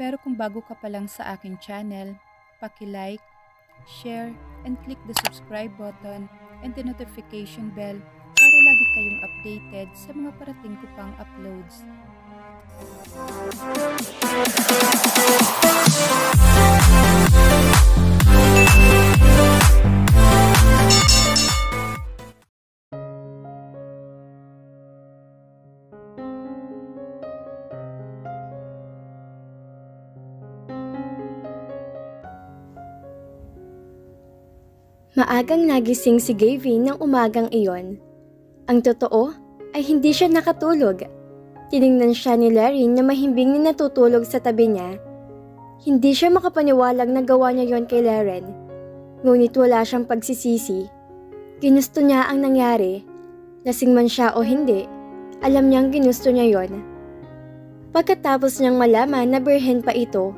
Pero kung bago ka pa lang sa aking channel, paki-like, share, and click the subscribe button and the notification bell para lagi kayong updated sa mga parating ko pang uploads. Maagang nagising si Gavin ng umagang iyon. Ang totoo ay hindi siya nakatulog. Tiningnan siya ni Larry na mahimbing na natutulog sa tabi niya. Hindi siya makapaniwalag na gawa niya yon kay Laren. Ngunit wala siyang pagsisisi. Ginusto niya ang nangyari. Lasing man siya o hindi, alam niyang ginusto niya yon. Pagkatapos niyang malaman na birhen pa ito,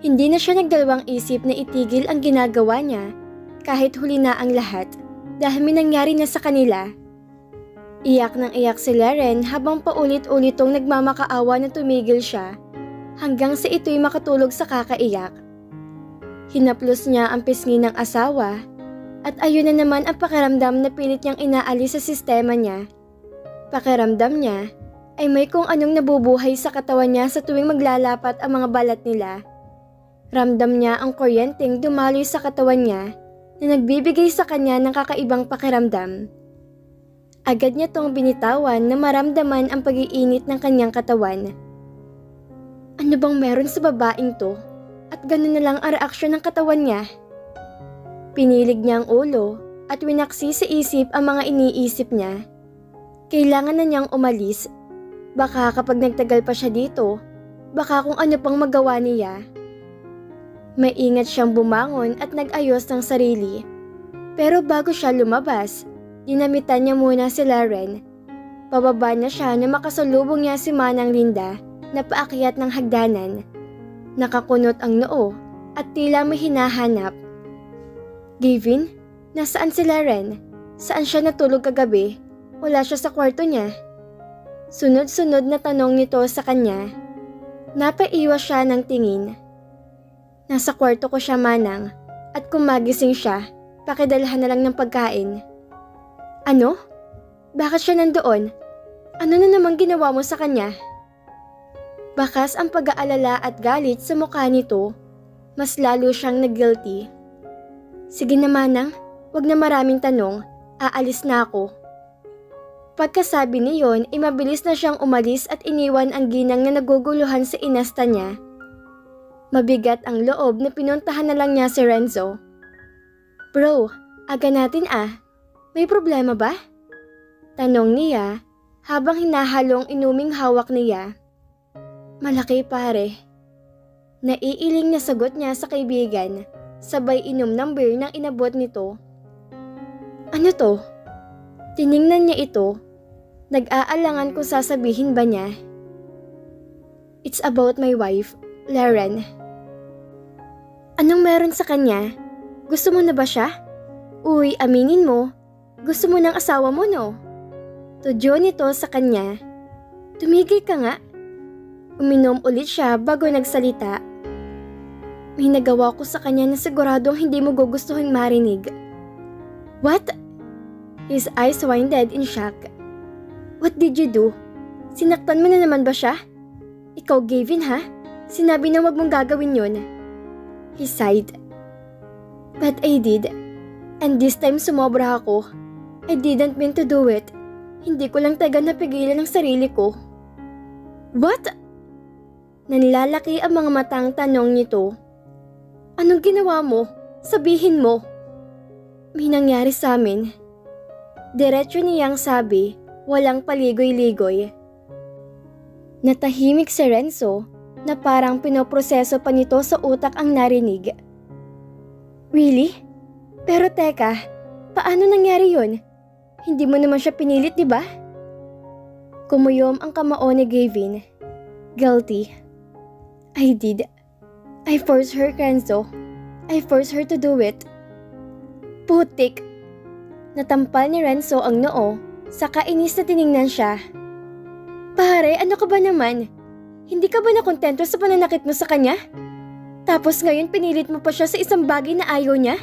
hindi na siya nagdalawang isip na itigil ang ginagawa niya kahit huli na ang lahat dahil may nangyari na sa kanila. Iyak ng iyak si Laren habang paulit-ulitong nagmamakaawa na tumigil siya hanggang sa ito'y makatulog sa kakaiyak. Hinaplos niya ang pisngi ng asawa at ayun na naman ang pakiramdam na pilit niyang inaalis sa sistema niya. Pakiramdam niya ay may kung anong nabubuhay sa katawan niya sa tuwing maglalapat ang mga balat nila. Ramdam niya ang kuryenteng dumaloy sa katawan niya na nagbibigay sa kanya ng kakaibang pakiramdam. Agad niya tong binitawan na maramdaman ang pag-iinit ng kanyang katawan. Ano bang meron sa babaeng to? At ganun na lang ang reaksyon ng katawan niya. Pinilig niya ang ulo at winaksi sa isip ang mga iniisip niya. Kailangan na niyang umalis. Baka kapag nagtagal pa siya dito, baka kung ano pang magawa niya. Maingat siyang bumangon at nag-ayos ng sarili. Pero bago siya lumabas, dinamitan niya muna si Laren. Pababa na siya na makasalubong niya si Manang Linda na paakyat ng hagdanan. Nakakunot ang noo at tila may hinahanap. Gavin, nasaan si Laren? Saan siya natulog kagabi? Wala siya sa kwarto niya. Sunod-sunod na tanong nito sa kanya. Napaiwas siya ng tingin. Nasa kwarto ko siya manang at kung magising siya, pakidalhan na lang ng pagkain. Ano? Bakit siya nandoon? Ano na namang ginawa mo sa kanya? Bakas ang pag-aalala at galit sa mukha nito, mas lalo siyang nag-guilty. Sige na manang, wag na maraming tanong, aalis na ako. Pagkasabi niyon, ay mabilis na siyang umalis at iniwan ang ginang na naguguluhan sa inasta niya Mabigat ang loob na pinuntahan na lang niya si Renzo. Bro, aga natin ah. May problema ba? Tanong niya habang hinahalong inuming hawak niya. Malaki pare. Naiiling na sagot niya sa kaibigan, sabay inom ng beer nang inabot nito. Ano to? Tiningnan niya ito. Nag-aalangan kung sasabihin ba niya. It's about my wife, Laren. Anong meron sa kanya? Gusto mo na ba siya? Uy, aminin mo. Gusto mo ng asawa mo, no? Tudyo nito sa kanya. Tumigil ka nga. Uminom ulit siya bago nagsalita. May nagawa ko sa kanya na siguradong hindi mo gugustuhin marinig. What? His eyes winded in shock. What did you do? Sinaktan mo na naman ba siya? Ikaw, Gavin, ha? Sinabi na wag mong gagawin yon. He sighed. But I did. And this time sumobra ako. I didn't mean to do it. Hindi ko lang taga napigilan ang sarili ko. What? Nanlalaki ang mga matang tanong nito. Anong ginawa mo? Sabihin mo. May nangyari sa amin. Diretso niyang sabi, walang paligoy-ligoy. Natahimik si Renzo na parang pinoproseso pa nito sa utak ang narinig. Really? Pero teka, paano nangyari yon? Hindi mo naman siya pinilit, di ba? Kumuyom ang kamao ni Gavin. Guilty. I did. I forced her, Kenzo. I forced her to do it. Putik. Natampal ni Renzo ang noo, saka inis na tiningnan siya. Pare, ano ka ba naman? Hindi ka ba nakontento sa pananakit mo sa kanya? Tapos ngayon pinilit mo pa siya sa isang bagay na ayaw niya?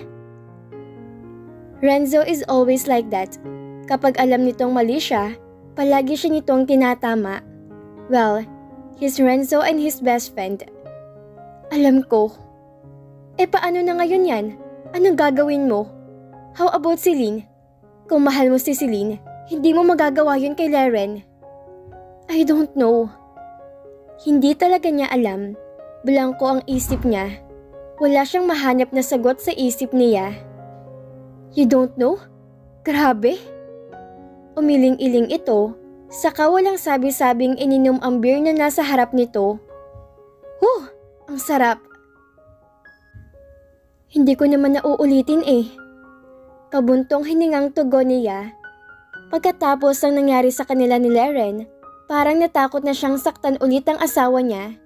Renzo is always like that. Kapag alam nitong mali siya, palagi siya nitong tinatama. Well, he's Renzo and his best friend. Alam ko. Eh paano na ngayon yan? Anong gagawin mo? How about si Lynn? Kung mahal mo si Celine, hindi mo magagawa yun kay Laren. I don't know. Hindi talaga niya alam. Blanco ang isip niya. Wala siyang mahanap na sagot sa isip niya. You don't know? Grabe. Umiling-iling ito, saka walang sabi-sabing ininom ang beer na nasa harap nito. Huh! Ang sarap. Hindi ko naman nauulitin eh. Kabuntong hiningang tugon niya. Pagkatapos ng nangyari sa kanila ni Laren, parang natakot na siyang saktan ulit ang asawa niya.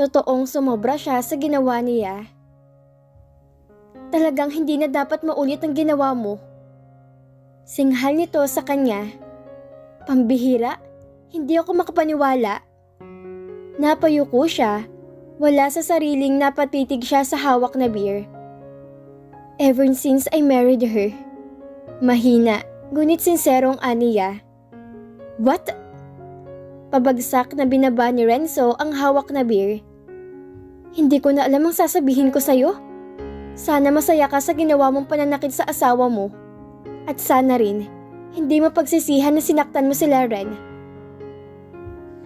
Totoong sumobra siya sa ginawa niya. Talagang hindi na dapat maulit ang ginawa mo. Singhal nito sa kanya. Pambihira, hindi ako makapaniwala. Napayuko siya, wala sa sariling napatitig siya sa hawak na beer. Ever since I married her. Mahina, ngunit sinserong aniya. What? Pabagsak na binaba ni Renzo ang hawak na beer. Hindi ko na alam ang sasabihin ko sa'yo. Sana masaya ka sa ginawa mong pananakit sa asawa mo. At sana rin, hindi mo pagsisihan na sinaktan mo si Laren.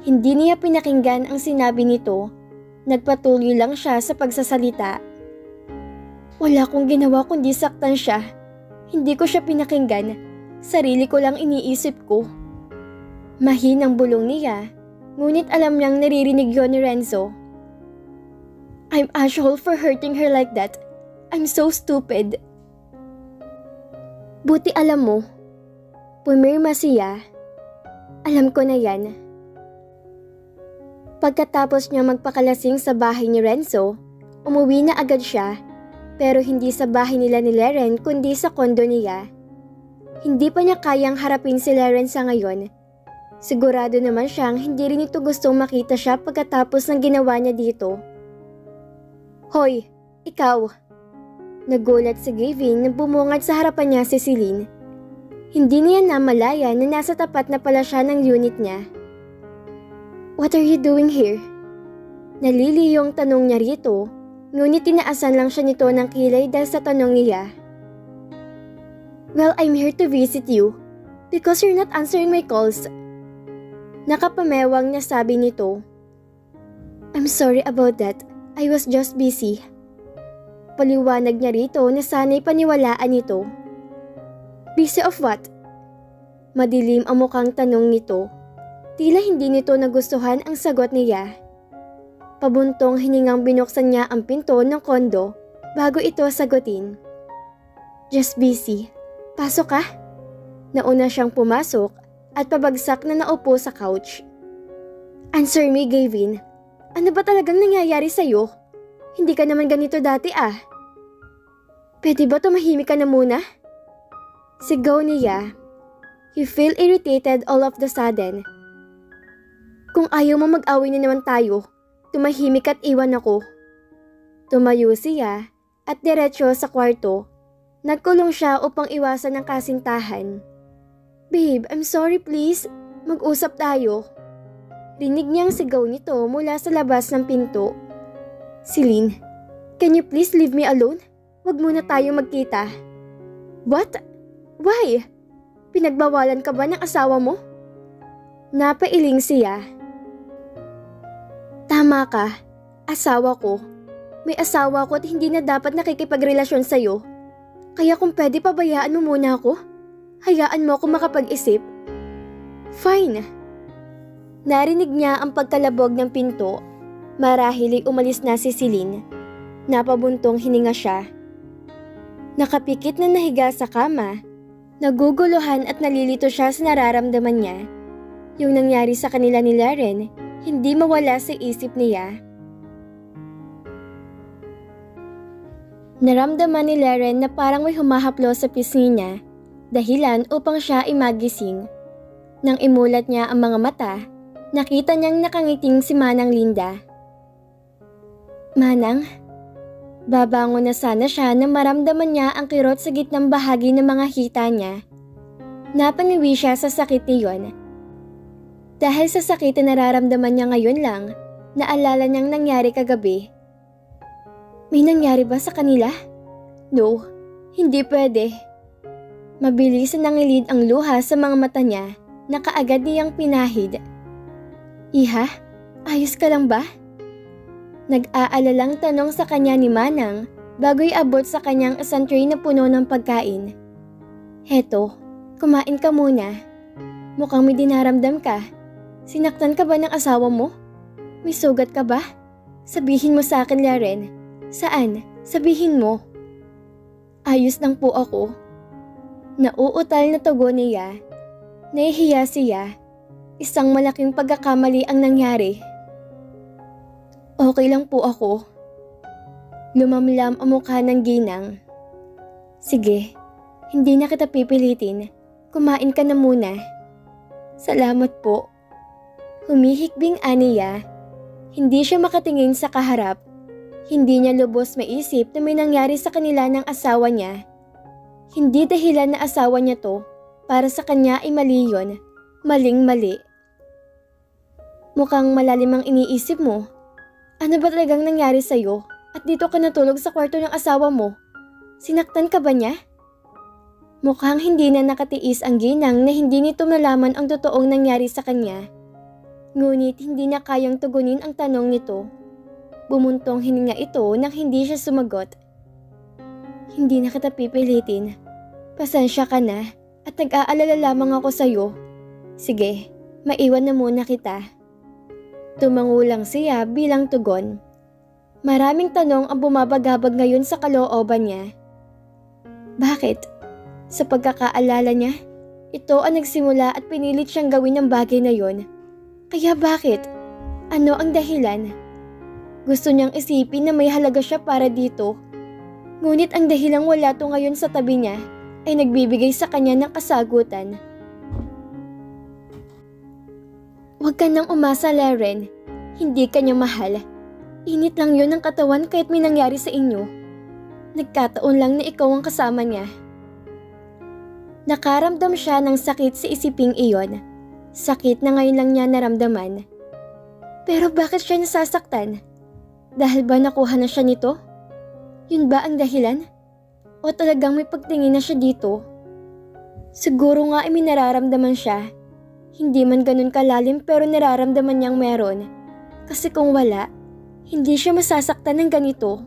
Hindi niya pinakinggan ang sinabi nito. Nagpatuloy lang siya sa pagsasalita. Wala kong ginawa kundi saktan siya. Hindi ko siya pinakinggan. Sarili ko lang iniisip ko. Mahinang bulong niya, ngunit alam niyang naririnig yon ni Renzo. I'm asshole for hurting her like that. I'm so stupid. Buti alam mo, pumirma siya. Alam ko na yan. Pagkatapos niya magpakalasing sa bahay ni Renzo, umuwi na agad siya, pero hindi sa bahay nila ni Leren kundi sa kondo niya. Hindi pa niya kayang harapin si Leren sa ngayon. Sigurado naman siyang hindi rin ito gustong makita siya pagkatapos ng ginawa niya dito. Hoy, ikaw! Nagulat si Gavin na bumungad sa harapan niya si Celine. Hindi niya namalaya na nasa tapat na pala siya ng unit niya. What are you doing here? Naliliyong tanong niya rito, ngunit tinaasan lang siya nito ng kilay dahil sa tanong niya. Well, I'm here to visit you because you're not answering my calls. Nakapamewang na sabi nito. I'm sorry about that. I was just busy. Paliwanag niya rito na sana'y paniwalaan nito. Busy of what? Madilim ang mukhang tanong nito. Tila hindi nito nagustuhan ang sagot niya. Pabuntong hiningang binuksan niya ang pinto ng kondo bago ito sagutin. Just busy. Pasok ka. Nauna siyang pumasok at pabagsak na naupo sa couch. Answer me, Gavin. Ano ba talagang nangyayari sa'yo? Hindi ka naman ganito dati ah. Pwede ba tumahimik ka na muna? Sigaw niya. You feel irritated all of the sudden. Kung ayaw mo mag-away na naman tayo, tumahimik at iwan ako. Tumayo siya at diretsyo sa kwarto. Nagkulong siya upang iwasan ng kasintahan. Babe, I'm sorry please. Mag-usap tayo. Rinig niyang sigaw nito mula sa labas ng pinto. Celine, can you please leave me alone? Huwag muna tayo magkita. What? Why? Pinagbawalan ka ba ng asawa mo? Napailing siya. Tama ka. Asawa ko. May asawa ko at hindi na dapat nakikipagrelasyon sa'yo. Kaya kung pwede pabayaan mo muna ako, hayaan mo ako makapag-isip. Fine. Narinig niya ang pagkalabog ng pinto Marahil umalis na si Celine. Napabuntong hininga siya. Nakapikit na nahiga sa kama. Naguguluhan at nalilito siya sa nararamdaman niya. Yung nangyari sa kanila ni Laren, hindi mawala sa isip niya. Naramdaman ni Laren na parang may humahaplo sa pisngi niya, dahilan upang siya ay magising. Nang imulat niya ang mga mata, Nakita niyang nakangiting si Manang Linda. Manang, babangon na sana siya na maramdaman niya ang kirot sa gitnang bahagi ng mga hita niya. Napangiwi siya sa sakit niyon. Dahil sa sakit na nararamdaman niya ngayon lang, naalala niyang nangyari kagabi. May nangyari ba sa kanila? No, hindi pwede. Mabilis na nangilid ang luha sa mga mata niya na kaagad niyang pinahid. Iha, ayos ka lang ba? Nag-aalalang tanong sa kanya ni Manang bago'y abot sa kanyang isang tray na puno ng pagkain. Heto, kumain ka muna. Mukhang may dinaramdam ka. Sinaktan ka ba ng asawa mo? May sugat ka ba? Sabihin mo sa akin, Laren. Saan? Sabihin mo. Ayos lang po ako. Nauutal na tugon niya. Nahihiya siya Isang malaking pagkakamali ang nangyari. Okay lang po ako. Lumamlam ang mukha ng ginang. Sige, hindi na kita pipilitin. Kumain ka na muna. Salamat po. Humihikbing aniya. Hindi siya makatingin sa kaharap. Hindi niya lubos maisip na may nangyari sa kanila ng asawa niya. Hindi dahilan na asawa niya to, para sa kanya ay mali yun. Maling mali. Mukhang malalim ang iniisip mo. Ano ba talagang nangyari sa'yo at dito ka natulog sa kwarto ng asawa mo? Sinaktan ka ba niya? Mukhang hindi na nakatiis ang ginang na hindi nito malaman ang totoong nangyari sa kanya. Ngunit hindi na kayang tugunin ang tanong nito. Bumuntong hininga ito nang hindi siya sumagot. Hindi na kita pipilitin. Pasensya ka na at nag-aalala lamang ako sa'yo. Sige, maiwan na muna kita. Tumangulang siya bilang tugon. Maraming tanong ang bumabagabag ngayon sa kalooban niya. Bakit? Sa pagkakaalala niya, ito ang nagsimula at pinilit siyang gawin ang bagay na yon. Kaya bakit? Ano ang dahilan? Gusto niyang isipin na may halaga siya para dito. Ngunit ang dahilang wala to ngayon sa tabi niya ay nagbibigay sa kanya ng kasagutan. Huwag ka nang umasa, Laren. Hindi ka niya mahal. Init lang yun ng katawan kahit may nangyari sa inyo. Nagkataon lang na ikaw ang kasama niya. Nakaramdam siya ng sakit sa isiping iyon. Sakit na ngayon lang niya naramdaman. Pero bakit siya nasasaktan? Dahil ba nakuha na siya nito? Yun ba ang dahilan? O talagang may pagtingin na siya dito? Siguro nga ay may nararamdaman siya hindi man ganun kalalim pero nararamdaman niyang meron. Kasi kung wala, hindi siya masasaktan ng ganito.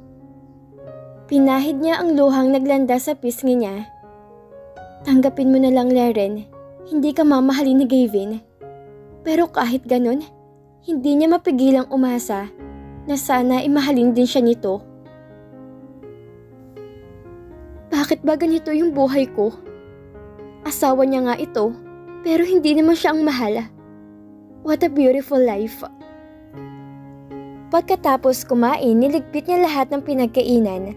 Pinahid niya ang luhang naglanda sa pisngi niya. Tanggapin mo na lang, Leren. Hindi ka mamahalin ni Gavin. Pero kahit ganun, hindi niya mapigilang umasa na sana imahalin din siya nito. Bakit ba ganito yung buhay ko? Asawa niya nga ito pero hindi naman siya ang mahal. What a beautiful life. Pagkatapos kumain, niligpit niya lahat ng pinagkainan.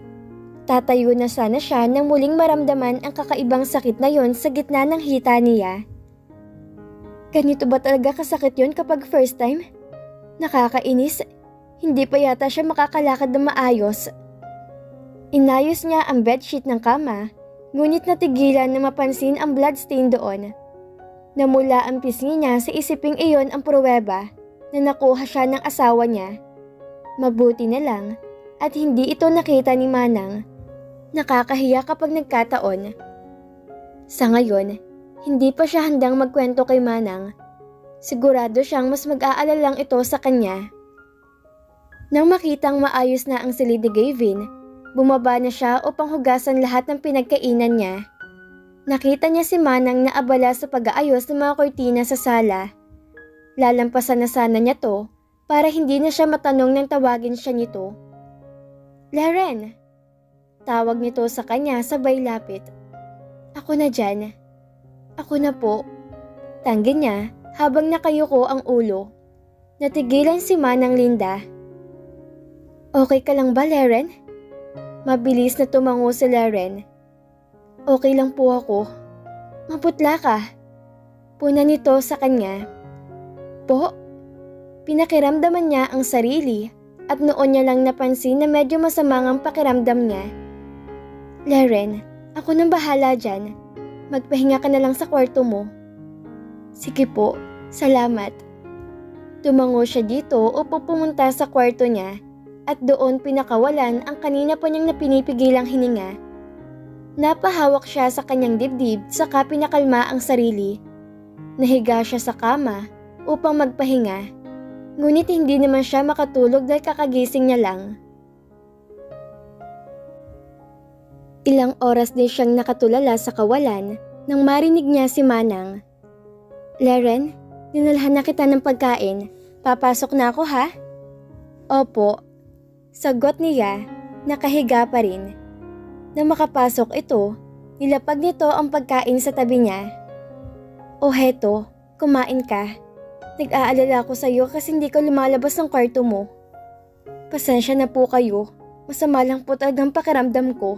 Tatayo na sana siya nang muling maramdaman ang kakaibang sakit na yon sa gitna ng hita niya. Ganito ba talaga kasakit yon kapag first time? Nakakainis. Hindi pa yata siya makakalakad na maayos. Inayos niya ang bedsheet ng kama, ngunit natigilan na mapansin ang bloodstain doon. Namula ang pisngi niya sa isiping iyon ang pruweba na nakuha siya ng asawa niya. Mabuti na lang at hindi ito nakita ni Manang. Nakakahiya kapag nagkataon. Sa ngayon, hindi pa siya handang magkwento kay Manang. Sigurado siyang mas mag-aalalang ito sa kanya. Nang makitang maayos na ang silid ni Gavin, bumaba na siya upang hugasan lahat ng pinagkainan niya. Nakita niya si Manang na abala sa pag-aayos ng mga kortina sa sala. Lalampasan na sana niya to para hindi na siya matanong nang tawagin siya nito. Laren! Tawag nito sa kanya sabay lapit. Ako na dyan. Ako na po. Tanggi niya habang nakayuko ang ulo. Natigilan si Manang Linda. Okay ka lang ba, Laren? Mabilis na tumango si Laren. Okay lang po ako. Maputla ka. Puna nito sa kanya. Po, Pinakiramdaman niya ang sarili at noon niya lang napansin na medyo masama ang pakiramdam niya. Laren, ako nang bahala dyan. Magpahinga ka na lang sa kwarto mo. Sige po, salamat. Tumango siya dito upo pumunta sa kwarto niya at doon pinakawalan ang kanina pa niyang napinipigilang hininga. Napahawak siya sa kanyang dibdib saka pinakalma ang sarili. Nahiga siya sa kama upang magpahinga Ngunit hindi naman siya makatulog dahil kakagising niya lang. Ilang oras din siyang nakatulala sa kawalan nang marinig niya si Manang. Leren, dinalhan na kita ng pagkain. Papasok na ako ha? Opo. Sagot niya, nakahiga pa rin. Na makapasok ito, nilapag nito ang pagkain sa tabi niya. O heto, kumain ka. Nag-aalala ako sa iyo kasi hindi ka lumalabas ng kwarto mo. Pasensya na po kayo. Masama lang po talagang pakiramdam ko.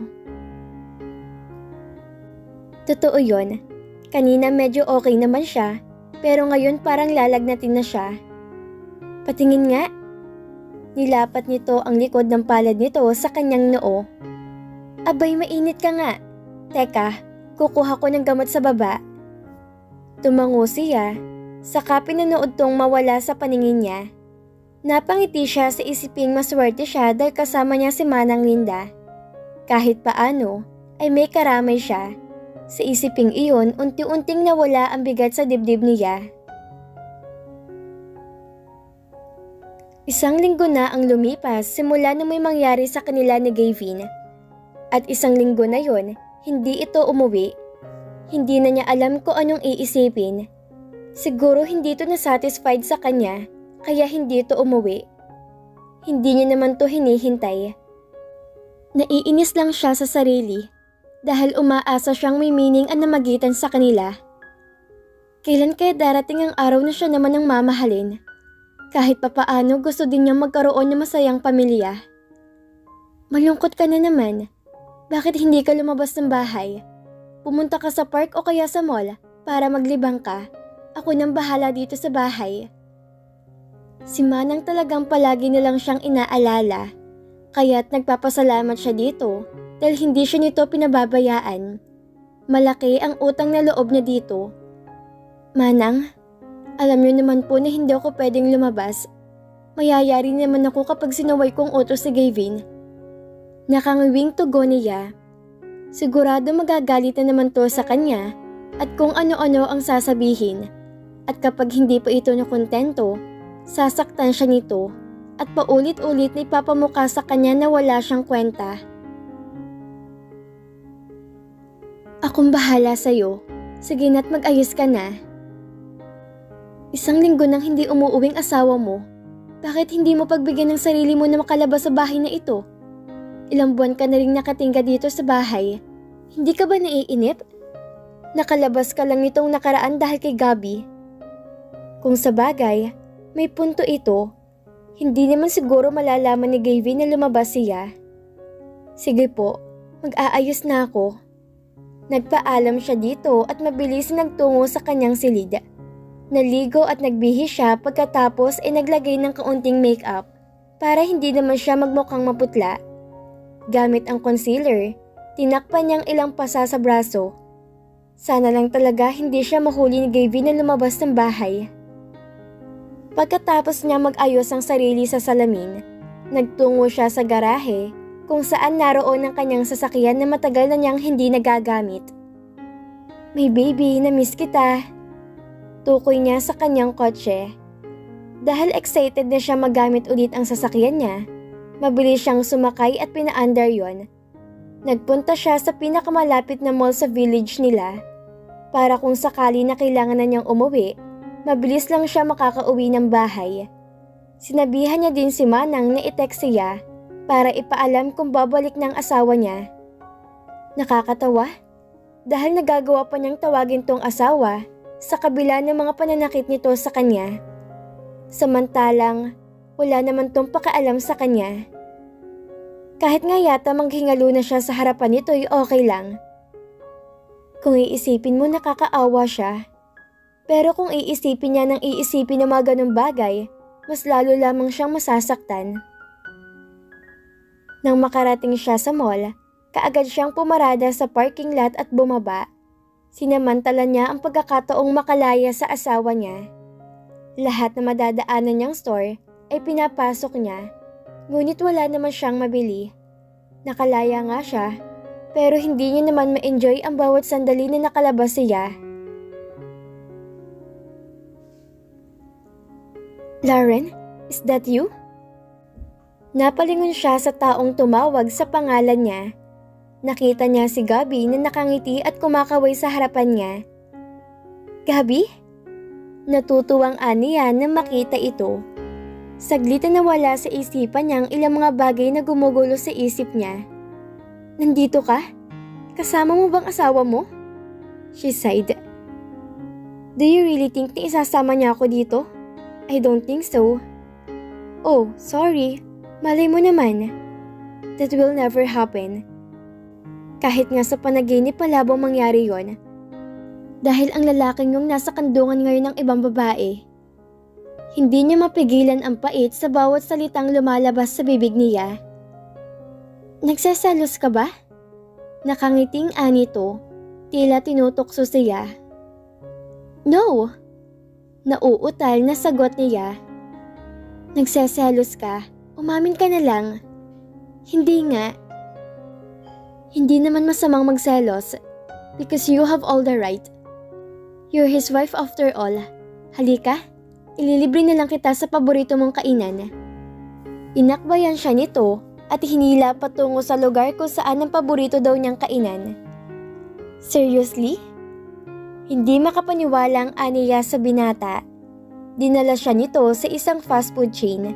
Totoo yon. Kanina medyo okay naman siya, pero ngayon parang lalagnatin na siya. Patingin nga. Nilapat nito ang likod ng palad nito sa kanyang noo. Abay, mainit ka nga. Teka, kukuha ko ng gamot sa baba. Tumango siya Saka pinanood tong mawala sa paningin niya. Napangiti siya sa isiping maswerte siya dahil kasama niya si Manang Linda. Kahit paano, ay may karamay siya. Sa isiping iyon, unti-unting nawala ang bigat sa dibdib niya. Isang linggo na ang lumipas simula nang may mangyari sa kanila ni Gavin. At isang linggo na yon, hindi ito umuwi. Hindi na niya alam kung anong iisipin Siguro hindi to na-satisfied sa kanya kaya hindi to umuwi. Hindi niya naman to hinihintay. Naiinis lang siya sa sarili dahil umaasa siyang may meaning ang namagitan sa kanila. Kailan kaya darating ang araw na siya naman ang mamahalin? Kahit papaano gusto din niyang magkaroon ng masayang pamilya. Malungkot ka na naman. Bakit hindi ka lumabas ng bahay? Pumunta ka sa park o kaya sa mall para maglibang ka ako nang bahala dito sa bahay. Si Manang talagang palagi nilang siyang inaalala, kaya't nagpapasalamat siya dito dahil hindi siya nito pinababayaan. Malaki ang utang na loob niya dito. Manang, alam niyo naman po na hindi ako pwedeng lumabas. Mayayari naman ako kapag sinaway kong utos si Gavin. Nakangiwing tugo niya. Sigurado magagalit na naman to sa kanya at kung ano-ano ang sasabihin. At kapag hindi pa ito nakontento, sasaktan siya nito at paulit-ulit na ipapamukha sa kanya na wala siyang kwenta. Akong bahala sa'yo. Sige na't mag-ayos ka na. Isang linggo nang hindi umuuwing asawa mo. Bakit hindi mo pagbigyan ng sarili mo na makalabas sa bahay na ito? Ilang buwan ka na rin nakatingga dito sa bahay. Hindi ka ba naiinip? Nakalabas ka lang nitong nakaraan dahil kay Gabi kung sa bagay, may punto ito, hindi naman siguro malalaman ni Gavin na lumabas siya. Sige po, mag-aayos na ako. Nagpaalam siya dito at mabilis nagtungo sa kanyang silid. Naligo at nagbihis siya pagkatapos ay naglagay ng kaunting makeup para hindi naman siya magmukhang maputla. Gamit ang concealer, tinakpan niyang ilang pasa sa braso. Sana lang talaga hindi siya mahuli ni Gavin na lumabas ng bahay. Pagkatapos niya mag-ayos ang sarili sa salamin, nagtungo siya sa garahe kung saan naroon ang kanyang sasakyan na matagal na niyang hindi nagagamit. May baby, na-miss kita. Tukoy niya sa kanyang kotse. Dahil excited na siya magamit ulit ang sasakyan niya, mabilis siyang sumakay at pinaandar yon. Nagpunta siya sa pinakamalapit na mall sa village nila para kung sakali na kailangan na niyang umuwi, Mabilis lang siya makakauwi ng bahay. Sinabihan niya din si Manang na i-text siya para ipaalam kung babalik ng asawa niya. Nakakatawa dahil nagagawa pa niyang tawagin tong asawa sa kabila ng mga pananakit nito sa kanya. Samantalang wala naman tong pakaalam sa kanya. Kahit nga yata manghingalo na siya sa harapan nito ay okay lang. Kung iisipin mo nakakaawa siya pero kung iisipin niya ng iisipin ng mga ganong bagay, mas lalo lamang siyang masasaktan. Nang makarating siya sa mall, kaagad siyang pumarada sa parking lot at bumaba. Sinamantala niya ang pagkakataong makalaya sa asawa niya. Lahat na madadaanan niyang store ay pinapasok niya, ngunit wala naman siyang mabili. Nakalaya nga siya, pero hindi niya naman ma-enjoy ang bawat sandali na nakalabas siya. Lauren, is that you? Napalingon siya sa taong tumawag sa pangalan niya. Nakita niya si Gabi na nakangiti at kumakaway sa harapan niya. Gabi? Natutuwang aniya na makita ito. Saglit na nawala sa isipan niya ang ilang mga bagay na gumugulo sa isip niya. Nandito ka? Kasama mo bang asawa mo? She sighed. Do you really think na isasama niya ako dito? I don't think so. Oh, sorry. Malay mo naman. That will never happen. Kahit nga sa panaginip palabang mangyari yon. Dahil ang lalaking yung nasa kandungan ngayon ng ibang babae. Hindi niya mapigilan ang pait sa bawat salitang lumalabas sa bibig niya. Nagsasalos ka ba? Nakangiting anito, tila tinutokso siya. No! Nauutal na sagot niya. Nagseselos ka, umamin ka na lang. Hindi nga. Hindi naman masamang magselos because you have all the right. You're his wife after all. Halika, ililibre na lang kita sa paborito mong kainan. Inakbayan siya nito at hinila patungo sa lugar kung saan ang paborito daw niyang kainan. Seriously? Hindi makapaniwala ang aniya sa binata. Dinala siya nito sa isang fast food chain.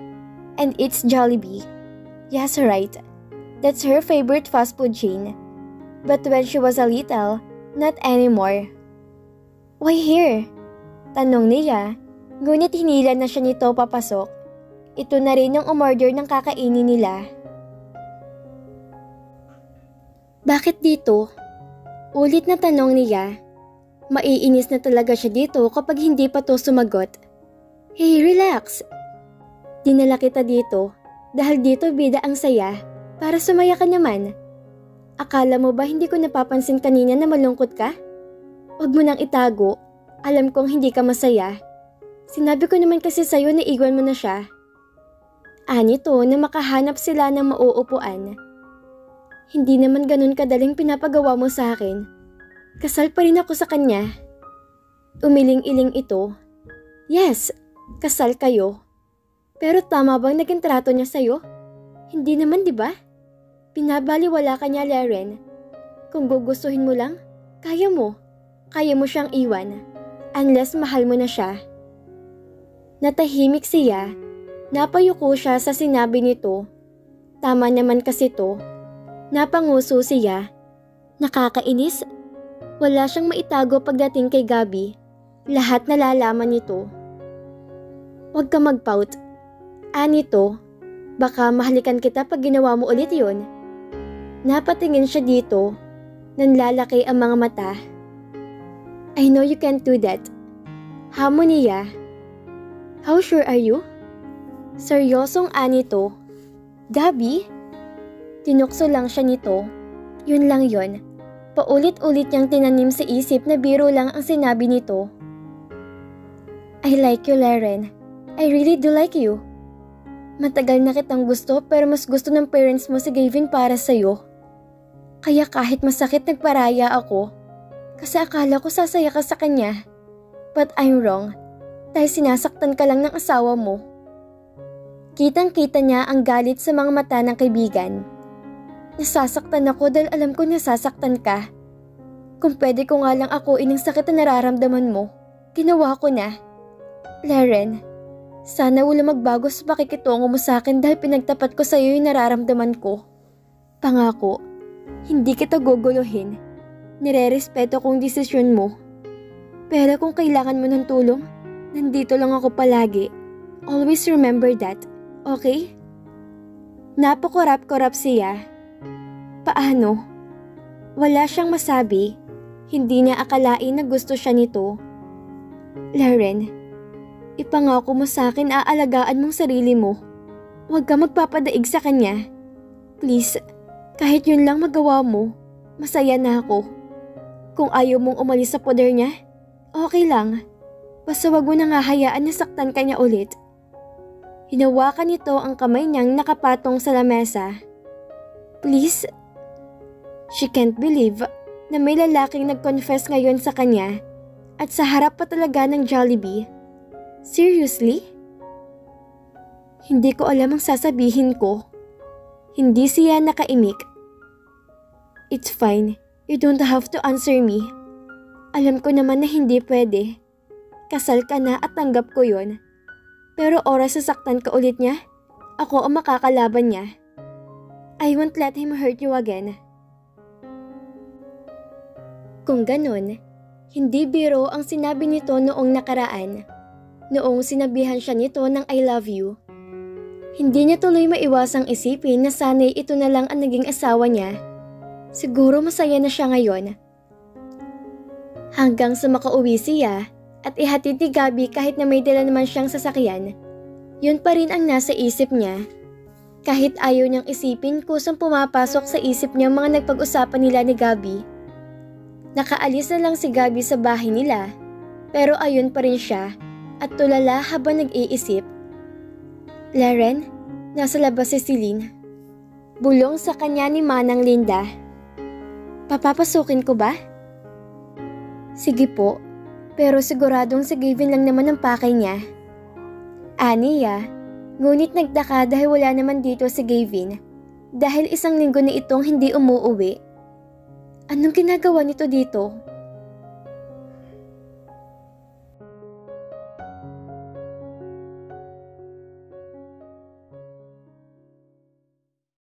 And it's Jollibee. Yes, right. That's her favorite fast food chain. But when she was a little, not anymore. Why here? Tanong niya, ngunit hinila na siya nito papasok. Ito na rin ang umorder ng kakainin nila. Bakit dito? Ulit na tanong niya Maiinis na talaga siya dito kapag hindi pa to sumagot. Hey, relax! Dinala kita dito dahil dito bida ang saya para sumaya ka naman. Akala mo ba hindi ko napapansin kanina na malungkot ka? Huwag mo nang itago. Alam kong hindi ka masaya. Sinabi ko naman kasi sa'yo na iwan mo na siya. Ani to na makahanap sila ng mauupuan. Hindi naman ganun kadaling pinapagawa mo sa akin Kasal pa rin ako sa kanya. Umiling-iling ito. Yes, kasal kayo. Pero tama bang naging trato niya sa'yo? Hindi naman, di ba? Pinabaliwala ka niya, Laren. Kung gugustuhin mo lang, kaya mo. Kaya mo siyang iwan. Unless mahal mo na siya. Natahimik siya. Napayuko siya sa sinabi nito. Tama naman kasi to. Napanguso siya. Nakakainis wala siyang maitago pagdating kay Gabi. Lahat nalalaman nito. Huwag ka magpout. Anito, baka mahalikan kita pag ginawa mo ulit yon. Napatingin siya dito. Nanlalaki ang mga mata. I know you can't do that. Hamon niya. How sure are you? Seryosong anito. Gabi? Tinukso lang siya nito. Yun lang yon. Paulit-ulit niyang tinanim sa isip na biro lang ang sinabi nito. I like you, Laren. I really do like you. Matagal na kitang gusto pero mas gusto ng parents mo si Gavin para sa'yo. Kaya kahit masakit nagparaya ako, kasi akala ko sasaya ka sa kanya. But I'm wrong, dahil sinasaktan ka lang ng asawa mo. Kitang-kita niya ang galit sa mga mata ng kaibigan. Nasasaktan ako dahil alam ko nasasaktan ka. Kung pwede ko nga lang ako ining sakit na nararamdaman mo, ginawa ko na. Laren, sana wala magbago sa pakikitungo mo sa akin dahil pinagtapat ko sa iyo yung nararamdaman ko. Pangako, hindi kita guguluhin. Nire-respeto kong desisyon mo. Pero kung kailangan mo ng tulong, nandito lang ako palagi. Always remember that, okay? Napakorap-korap siya Paano? Wala siyang masabi. Hindi niya akalain na gusto siya nito. Laren, Ipangako mo sa akin aalagaan mong sarili mo. Huwag ka magpapadaig sa kanya. Please, kahit yun lang magawa mo, masaya na ako. Kung ayaw mong umalis sa poder niya, okay lang. Basta wag mo nang hahayaan na saktan ka niya ulit. Hinawakan nito ang kamay niyang nakapatong sa lamesa. Please? She can't believe na may lalaking nag-confess ngayon sa kanya at sa harap pa talaga ng Jollibee. Seriously? Hindi ko alam ang sasabihin ko. Hindi siya nakaimik. It's fine. You don't have to answer me. Alam ko naman na hindi pwede. Kasal ka na at tanggap ko yon. Pero oras sasaktan ka ulit niya, ako ang makakalaban niya. I won't let him hurt you again. Kung ganun, hindi biro ang sinabi nito noong nakaraan. Noong sinabihan siya nito ng I love you. Hindi niya tuloy maiwasang isipin na sanay ito na lang ang naging asawa niya. Siguro masaya na siya ngayon. Hanggang sa makauwi siya at ihatid ni Gabi kahit na may dala naman siyang sasakyan. Yun pa rin ang nasa isip niya. Kahit ayaw niyang isipin kusang pumapasok sa isip niya mga nagpag-usapan nila ni Gabi. Nakaalis na lang si Gabi sa bahay nila, pero ayun pa rin siya at tulala habang nag-iisip. Laren, nasa labas si Celine. Bulong sa kanya ni Manang Linda. Papapasukin ko ba? Sige po, pero siguradong si Gavin lang naman ang pakay niya. Aniya, ngunit nagtaka dahil wala naman dito si Gavin dahil isang linggo na itong hindi umuuwi. Anong ginagawa nito dito?